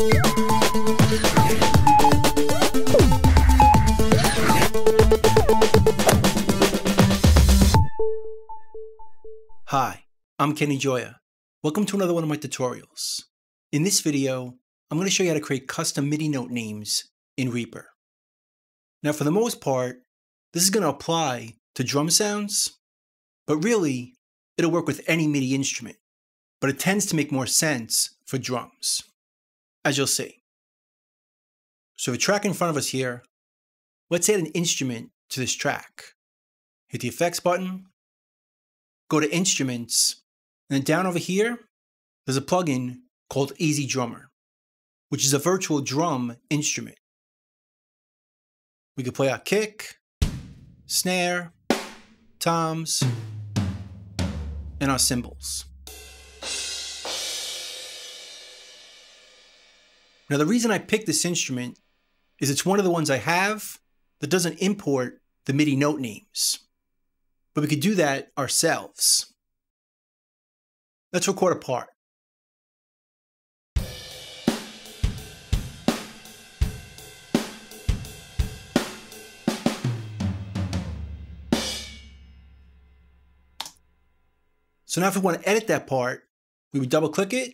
Hi, I'm Kenny Gioia. Welcome to another one of my tutorials. In this video, I'm going to show you how to create custom MIDI note names in Reaper. Now for the most part, this is going to apply to drum sounds, but really, it'll work with any MIDI instrument, but it tends to make more sense for drums, as you'll see. So the track in front of us here, let's add an instrument to this track. Hit the effects button, go to instruments, and then down over here, there's a plugin called EZdrummer, which is a virtual drum instrument. We could play our kick, snare, toms, and our cymbals. Now the reason I picked this instrument is it's one of the ones I have that doesn't import the MIDI note names. But we could do that ourselves. Let's record a part. So now if we want to edit that part, we would double click it.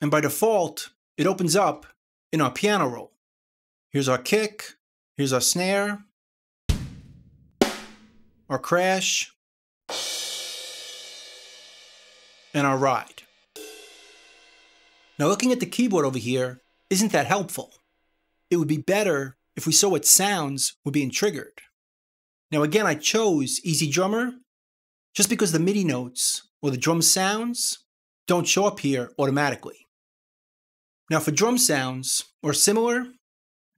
And by default, it opens up in our piano roll. Here's our kick, here's our snare, our crash, and our ride. Now looking at the keyboard over here isn't that helpful. It would be better if we saw what sounds were being triggered. Now again, I chose EZdrummer just because the MIDI notes or the drum sounds don't show up here automatically. Now for drum sounds or similar,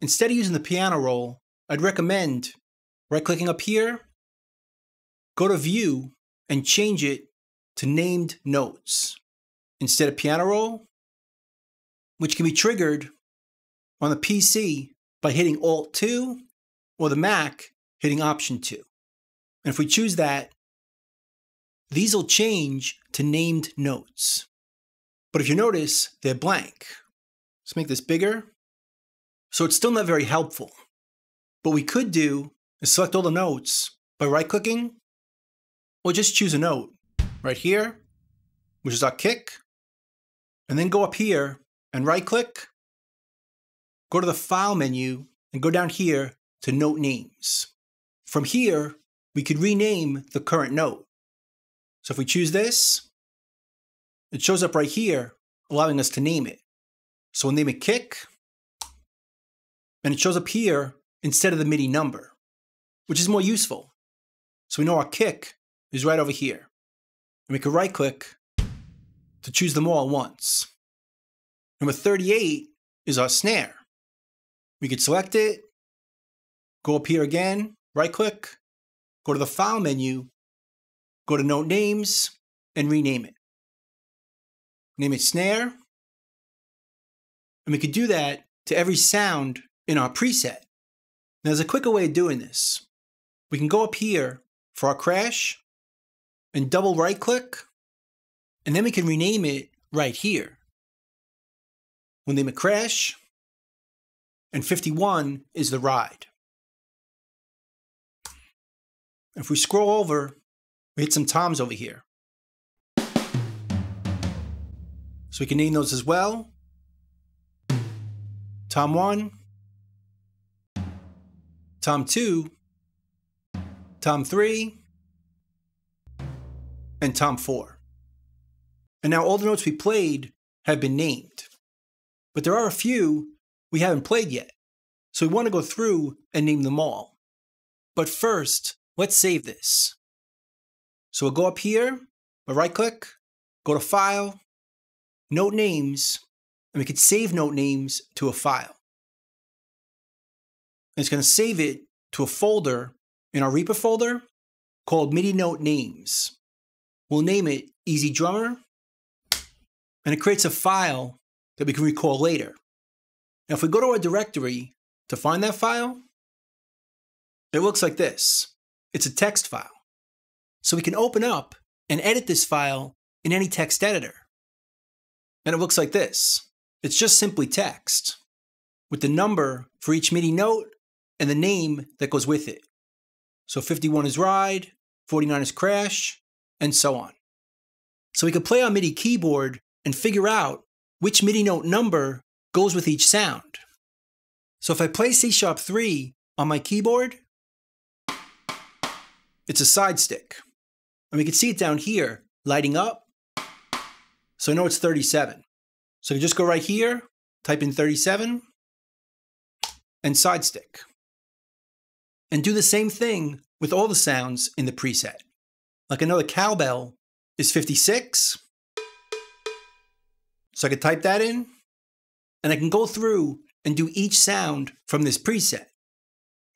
instead of using the piano roll, I'd recommend right clicking up here, go to view and change it to named notes instead of piano roll, which can be triggered on the PC by hitting Alt 2 or the Mac hitting Option 2. And if we choose that, these will change to named notes. But if you notice, they're blank. Let's make this bigger. So it's still not very helpful. What we could do is select all the notes by right-clicking, or just choose a note right here, which is our kick, and then go up here and right-click, go to the File menu, and go down here to Note Names. From here, we could rename the current note. So if we choose this, it shows up right here, allowing us to name it. So we'll name it kick, and it shows up here instead of the MIDI number, which is more useful. So we know our kick is right over here. And we can right click to choose them all at once. Number 38 is our snare. We could select it, go up here again, right click, go to the file menu, go to note names, and rename it. Name it snare, and we could do that to every sound in our preset. Now, there's a quicker way of doing this. We can go up here for our crash and double right click, and then we can rename it right here. We'll name it crash, and 51 is the ride. If we scroll over, we hit some toms over here. So we can name those as well. Tom 1, Tom 2, Tom 3, and Tom 4. And now all the notes we played have been named. But there are a few we haven't played yet, so we want to go through and name them all. But first, let's save this. So we'll go up here, we'll right click, go to File, Note Names, and we could save note names to a file. And it's going to save it to a folder in our Reaper folder called MIDI Note Names. We'll name it EZdrummer, and it creates a file that we can recall later. Now, if we go to our directory to find that file, it looks like this. It's a text file. So we can open up and edit this file in any text editor. And it looks like this. It's just simply text with the number for each MIDI note and the name that goes with it. So 51 is ride, 49 is crash, and so on. So we could play our MIDI keyboard and figure out which MIDI note number goes with each sound. So if I play C sharp 3 on my keyboard, it's a side stick. And we can see it down here, lighting up. So I know it's 37. So you just go right here, type in 37, and side stick. And do the same thing with all the sounds in the preset. Like another cowbell is 56. So I could type that in, and I can go through and do each sound from this preset.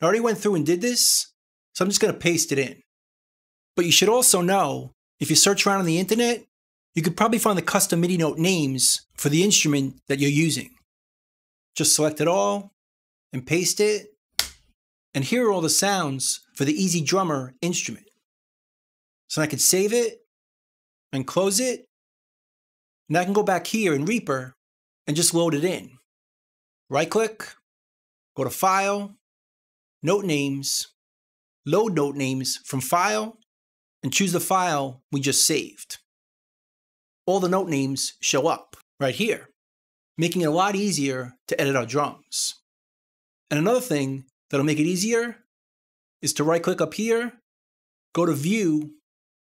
I already went through and did this, so I'm just going to paste it in. But you should also know, if you search around on the internet, you could probably find the custom MIDI note names for the instrument that you're using. Just select it all and paste it, and here are all the sounds for the EZdrummer instrument. So I could save it and close it, and I can go back here in Reaper and just load it in. Right click, go to File, Note Names, load note names from File, and choose the file we just saved. All the note names show up right here, making it a lot easier to edit our drums. And another thing that'll make it easier is to right click up here, go to View,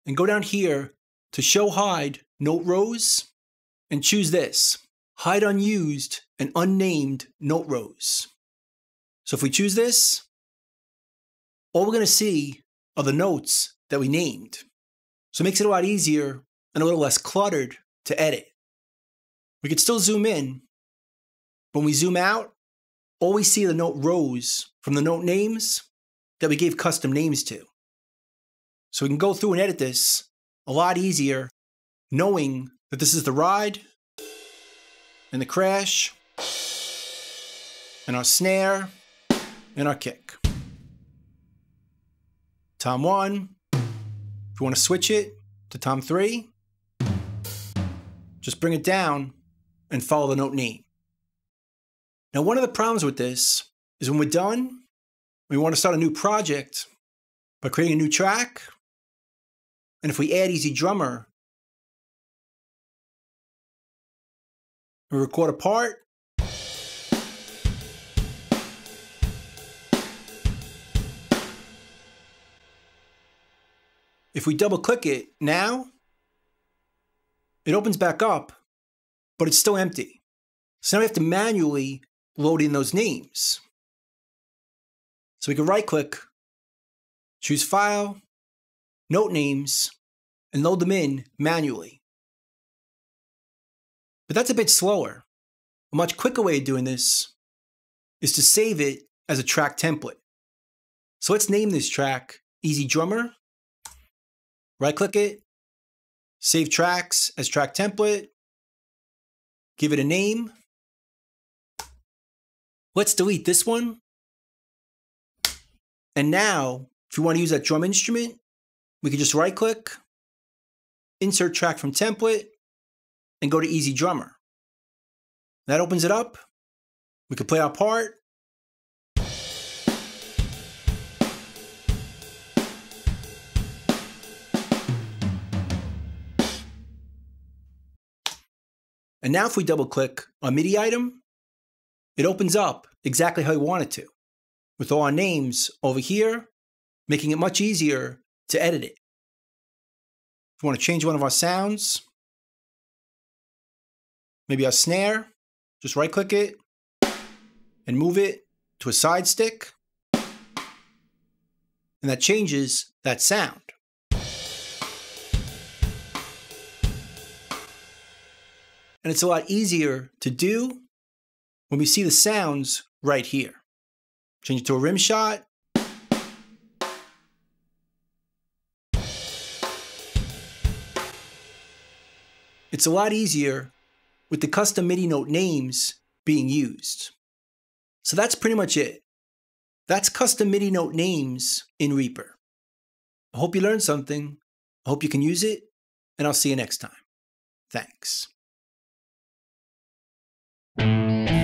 and go down here to Show Hide Note Rows, and choose this Hide Unused and Unnamed Note Rows. So if we choose this, all we're going to see are the notes that we named. So it makes it a lot easier and a little less cluttered to edit. We could still zoom in. When we zoom out, all we see are the note rows from the note names that we gave custom names to. So we can go through and edit this a lot easier knowing that this is the ride and the crash and our snare and our kick. Tom 1, if you want to switch it to Tom 3, just bring it down and follow the note name. Now, one of the problems with this is when we're done, we want to start a new project by creating a new track. And if we add EZdrummer, we record a part, If we double click it now, it opens back up, but it's still empty. So now we have to manually load in those names. So we can right click, choose File, Note Names, and load them in manually. But that's a bit slower. A much quicker way of doing this is to save it as a track template. So let's name this track EZdrummer, Right click it, save tracks as track template, give it a name. Let's delete this one. And now, if you want to use that drum instrument, we can just right click, insert track from template, and go to EZdrummer. That opens it up. We can play our part And now if we double click on MIDI item, it opens up exactly how we want it to, with all our names over here, making it much easier to edit it. If we want to change one of our sounds, maybe our snare, just right click it and move it to a side stick. And that changes that sound. And it's a lot easier to do when we see the sounds right here. Change it to a rim shot. It's a lot easier with the custom MIDI note names being used. So that's pretty much it. That's custom MIDI note names in Reaper. I hope you learned something. I hope you can use it, and I'll see you next time. Thanks. Bye.